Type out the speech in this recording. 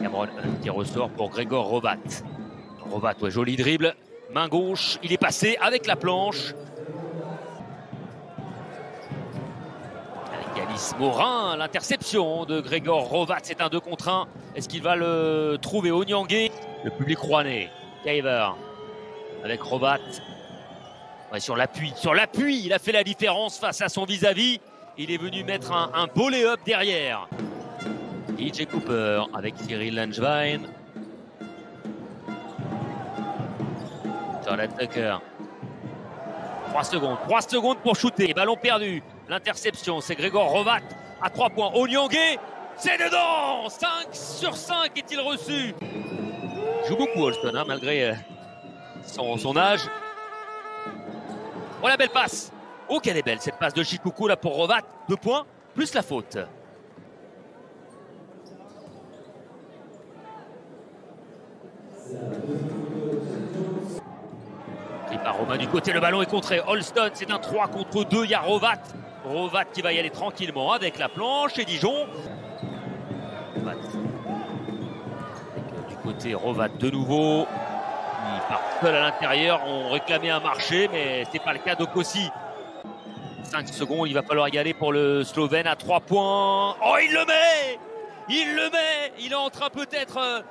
Cameron qui ressort pour Grégor Rovat. Rovat, ouais, joli dribble. Main gauche, il est passé avec la planche. Avec Alice Morin, l'interception de Grégor Rovat. C'est un 2 contre 1. Est-ce qu'il va le trouver au Le public rouennais. Kaiver avec. Ouais, sur l'appui, sur l'appui, il a fait la différence face à son vis-à-vis. Il est venu mettre un, un lay-up derrière. EJ Cooper avec Cyril Langevin. Charlotte Tucker. 3 secondes, 3 secondes pour shooter. Ballon perdu. L'interception, c'est Grégor Rovat à 3 points. Onyangé, c'est dedans 5 sur 5 est-il reçu? Il joue beaucoup Holston, hein, malgré euh, son, son, âge. Oh la belle passe Oh quelle est belle cette passe de Chikoukou là pour Rovat. 2 points, plus la faute. Romain du côté, le ballon est contré. Holston, c'est un 3 contre 2. Il y a Rovat. Rovat qui va y aller tranquillement avec la planche et Dijon. Rovat. Du côté, Rovat de nouveau. Il part seul à l'intérieur. On réclamait un marché, mais ce n'est pas le cas d'Okossi. 5 secondes, il va falloir y aller pour le Slovène à 3 points. Oh, il le met Il le met Il est en train peut-être